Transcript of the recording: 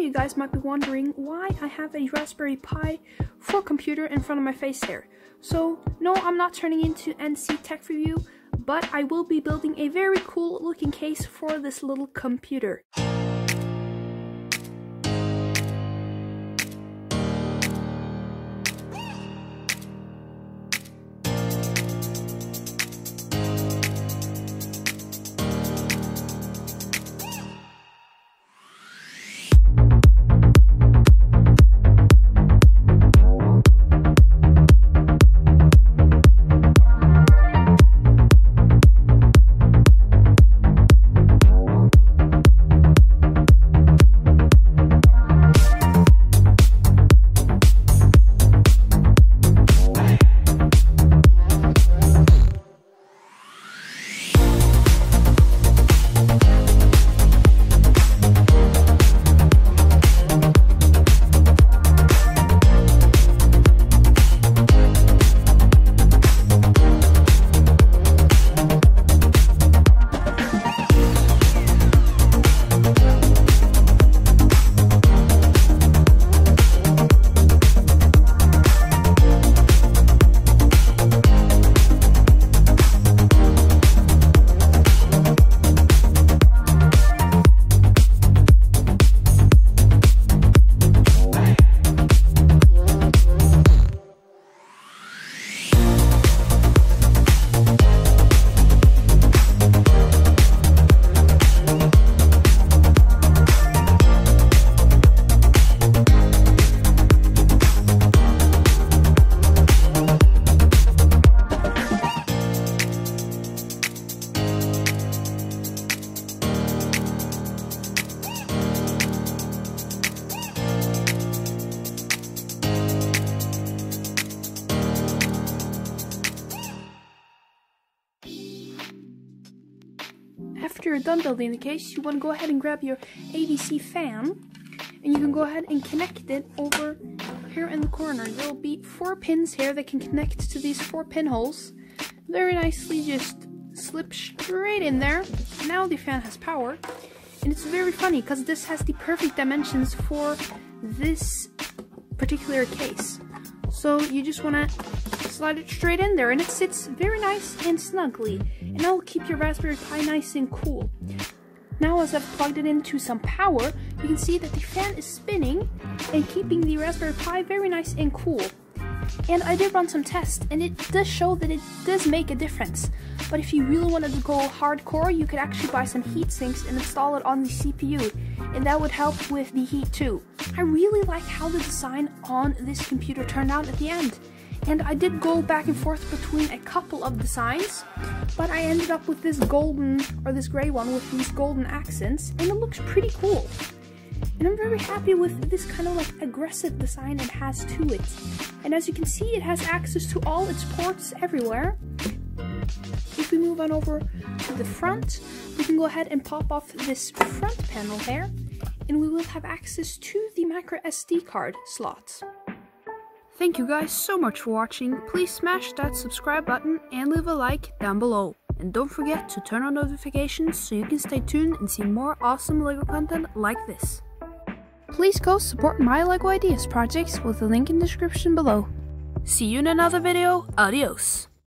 you guys might be wondering why I have a Raspberry Pi 4 computer in front of my face here. So, no, I'm not turning into NC Tech Review, but I will be building a very cool looking case for this little computer. After you're done building the case, you want to go ahead and grab your AVC fan and you can go ahead and connect it over here in the corner. There will be four pins here that can connect to these four pinholes. Very nicely just slip straight in there. Now the fan has power. And it's very funny because this has the perfect dimensions for this particular case. So you just want to slide it straight in there and it sits very nice and snugly and that will keep your Raspberry Pi nice and cool. Now as I've plugged it into some power, you can see that the fan is spinning and keeping the Raspberry Pi very nice and cool. And I did run some tests and it does show that it does make a difference. But if you really wanted to go hardcore, you could actually buy some heat sinks and install it on the CPU and that would help with the heat too. I really like how the design on this computer turned out at the end. And I did go back and forth between a couple of designs, but I ended up with this golden, or this gray one with these golden accents, and it looks pretty cool. And I'm very happy with this kind of like aggressive design it has to it. And as you can see, it has access to all its ports everywhere. If we move on over to the front, we can go ahead and pop off this front panel here, and we will have access to the micro SD card slot. Thank you guys so much for watching, please smash that subscribe button and leave a like down below. And don't forget to turn on notifications so you can stay tuned and see more awesome LEGO content like this. Please go support my LEGO Ideas projects with the link in the description below. See you in another video, adios!